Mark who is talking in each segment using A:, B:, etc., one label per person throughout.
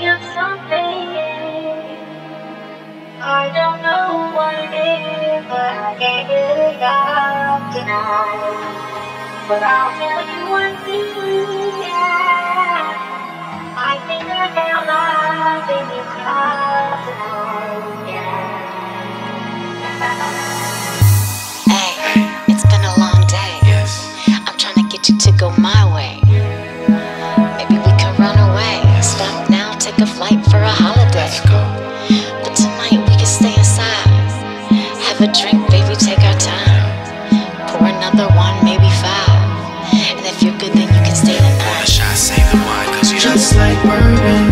A: you something. I don't know what it is, but I can't get it out tonight. But I'll tell you one thing, yeah. I think I found love in this
B: another one, maybe five. And if you're good, then you can stay the night.
C: Shot save the wine, cause you
D: Just like bourbon,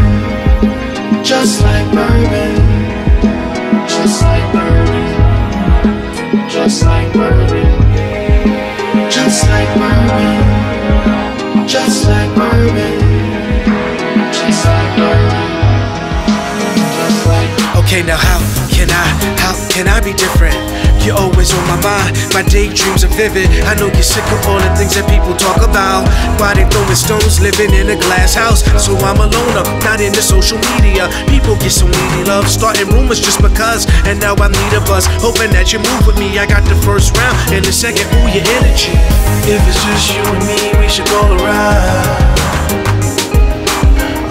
D: just like bourbon, just like bourbon, just like bourbon, just like bourbon, just like bourbon, just like bourbon,
C: Okay, now how can I, how can I be different? You're always on my mind, my daydreams are vivid. I know you're sick of all the things that people talk about. Why they throwing stones, living in a glass house. So I'm alone, I'm not into social media. People get so needy love, starting rumors just because. And now I need a buzz, hoping that you move with me. I got the first round, and the second, ooh, your energy.
D: If it's just you and me, we should go around.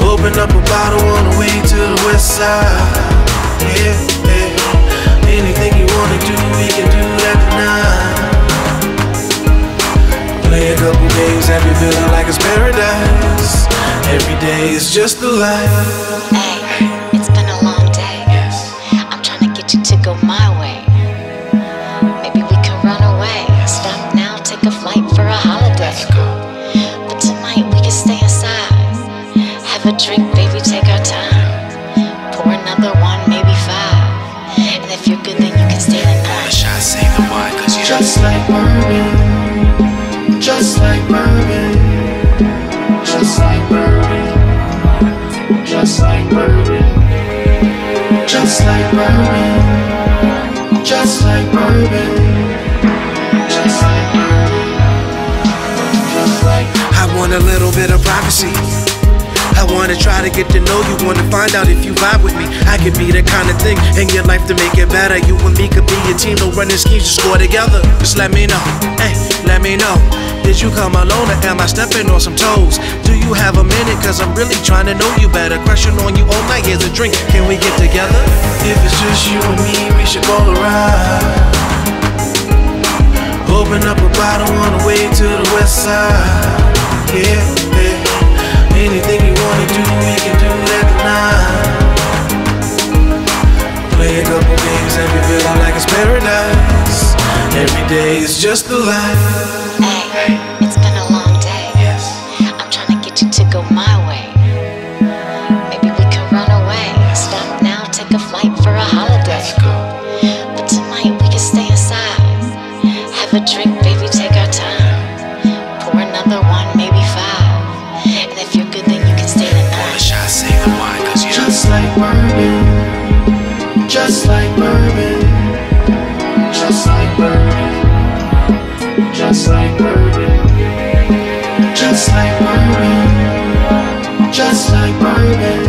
D: Open up a bottle on the way to the west side. Yeah. Do, we can do that tonight. Play a couple games, have you feeling like it's paradise. Every day is just a life.
B: Hey, it's been a long day. Yes. I'm trying to get you to go my way. Maybe we can run away. Stop now, take a flight for a holiday. But tonight we can stay inside. Have a drink, baby, take
D: Just like bourbon, just like bourbon, just like bourbon, just like bourbon, just like bourbon, just like bourbon, just like bourbon,
C: I want a little bit of privacy. Wanna try to get to know you, wanna find out if you vibe with me. I could be the kind of thing in your life to make it better. You and me could be a team, no running schemes, just score together. Just let me know, hey, let me know. Did you come alone or am I stepping on some toes? Do you have a minute? Cause I'm really trying to know you better. Crushing on you all night, here's a drink. Can we get together?
D: If it's just you and me, we should go around. Open up a bottle on the way to the west side. Yeah, just a life.
B: Hey, it's been a long day. Yes. I'm trying to get you to go my way. Maybe we can run away. Stop now, take a flight for a holiday. Let's go. But tonight we can stay inside. Have a drink, baby, take our time. Pour another one, maybe five. And if you're good, then you can stay the night.
C: Shot save the wine, cause you
D: Just like bourbon, just like just like bourbon,